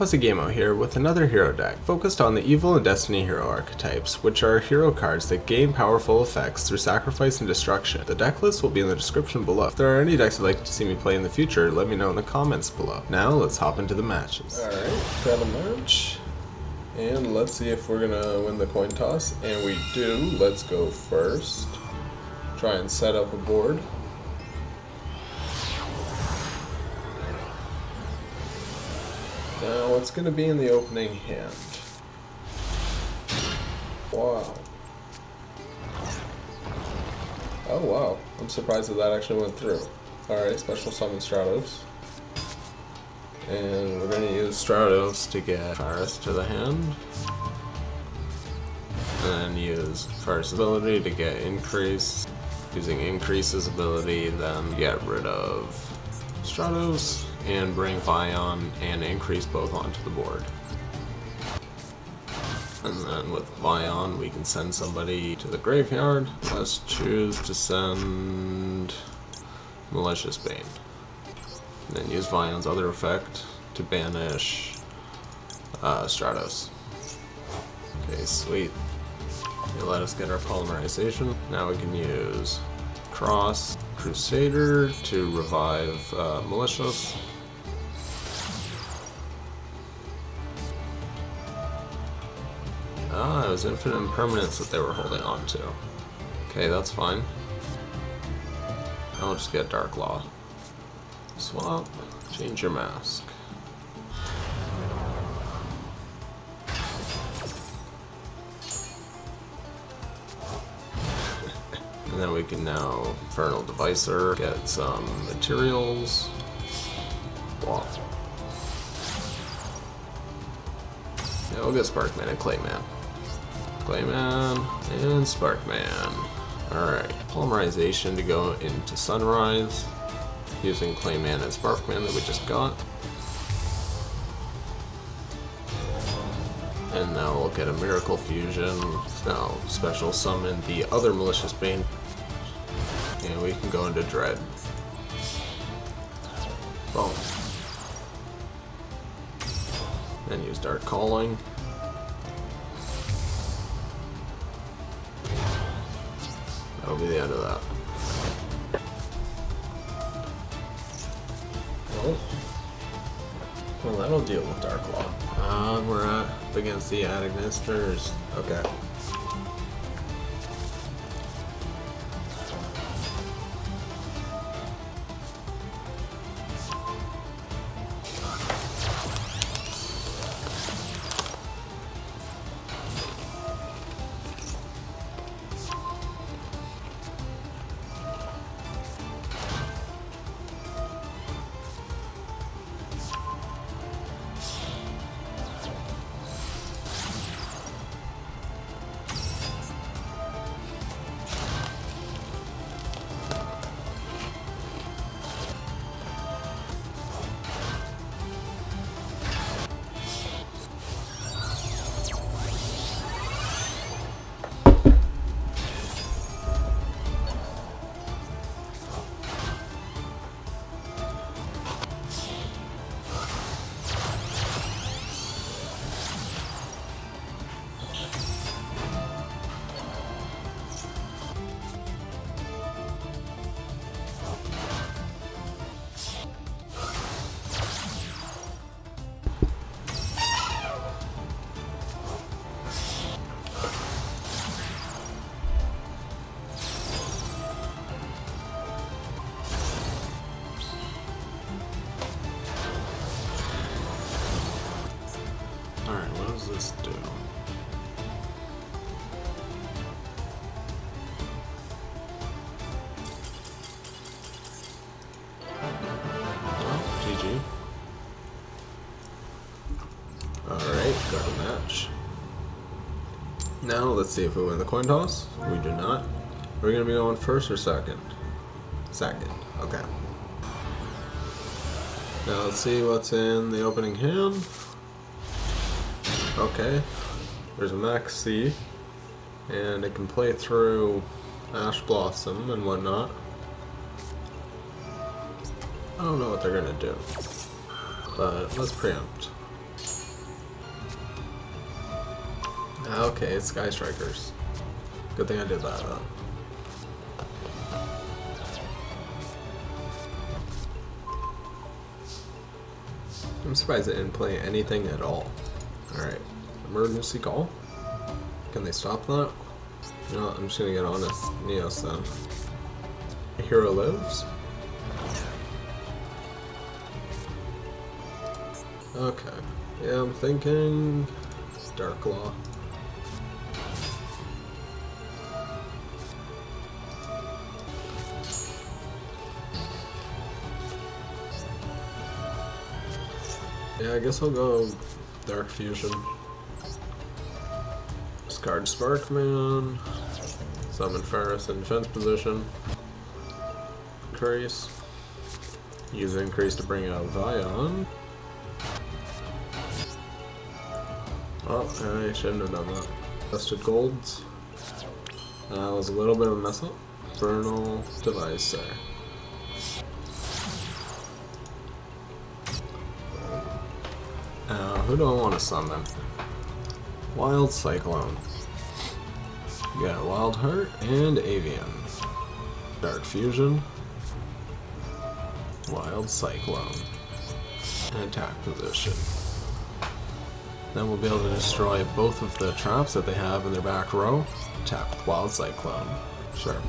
QuasiGame0 here with another hero deck, focused on the Evil and Destiny hero archetypes, which are hero cards that gain powerful effects through sacrifice and destruction. The deck list will be in the description below. If there are any decks you'd like to see me play in the future, let me know in the comments below. Now, let's hop into the matches. Alright, got a match. And let's see if we're gonna win the coin toss. And we do. Let's go first. Try and set up a board. Now, what's going to be in the opening hand? Wow. Oh, wow. I'm surprised that that actually went through. Alright, special summon Stratos. And we're going to use Stratos to get Faris to the hand. And then use Faris' ability to get Increase. Using Increase's ability, then get rid of Stratos and bring Vyon and increase both onto the board. And then with Vyon, we can send somebody to the graveyard. Let's choose to send Malicious Bane. And then use Vyon's other effect to banish uh, Stratos. Okay, sweet. They let us get our polymerization. Now we can use Cross Crusader to revive uh, Malicious. Ah, it was infinite impermanence that they were holding on to. Okay, that's fine. I'll just get Dark Law. Swap, change your mask. And then we can now Infernal Devicer, get some materials. Yeah, we'll get Sparkman and Clayman. Clayman, and Sparkman. Alright, Polymerization to go into Sunrise, using Clayman and Sparkman that we just got. And now we'll get a Miracle Fusion. Now special summon the other Malicious Bane. And we can go into Dread. Boom. Then use Dark Calling. That'll be the end of that. Well, well that'll deal with Dark Law. Uh, we're up against the @Ignisters. Okay. Now let's see if we win the coin toss. We do not. We're we gonna be going first or second? Second, okay. Now let's see what's in the opening hand. Okay. There's a Maxx "C". And it can play through Ash Blossom and whatnot. I don't know what they're gonna do. But let's preempt. Ah, okay, it's Sky Strikers. Good thing I did that. I'm surprised it didn't play anything at all. Alright, emergency call. Can they stop that? No, I'm just gonna get on with Neos then. Hero lives. Okay. Yeah, I'm thinking Dark Law. Yeah, I guess I'll go Dark Fusion. Discard Sparkman. Summon Faris in defense position. Increase. Use increase to bring out Vyon. Oh, I shouldn't have done that. Adjusted Golds. That was a little bit of a mess up. Vernal device there. Who do I want to summon? Wild Cyclone. Yeah, Wild Heart and Avian. Dark Fusion. Wild Cyclone. And attack position. Then we'll be able to destroy both of the traps that they have in their back row. Tap with Wild Cyclone. Sure.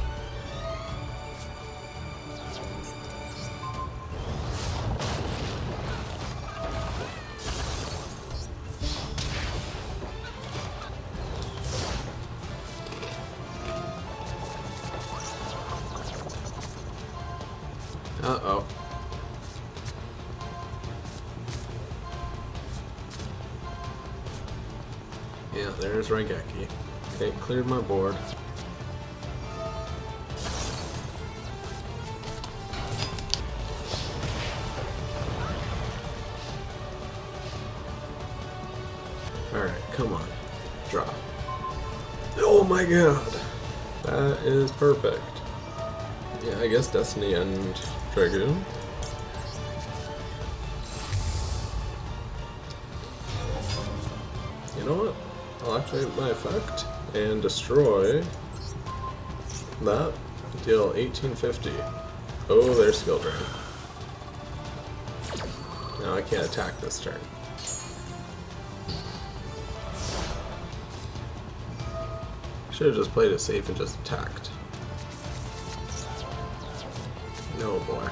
Uh-oh. Yeah, there's Raigeki. Okay, cleared my board. Alright, come on. Draw. Oh my god! That is perfect. Yeah, I guess Destiny End Dragoon. You know what? I'll activate my effect and destroy that. Deal 1850. Oh, there's skill drain. Now I can't attack this turn. Should have just played it safe and just attacked. No boy.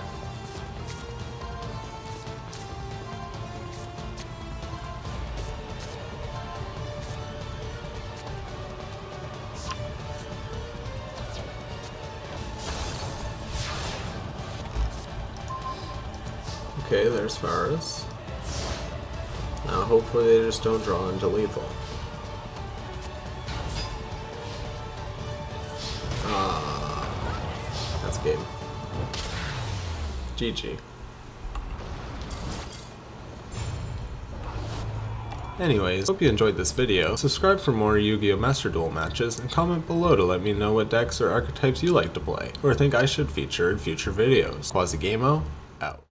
Okay, there's Faris. Now hopefully they just don't draw into lethal. GG. Anyways, hope you enjoyed this video. Subscribe for more Yu-Gi-Oh! Master Duel matches, and comment below to let me know what decks or archetypes you like to play, or think I should feature in future videos. Quasi QuasiGame0, out.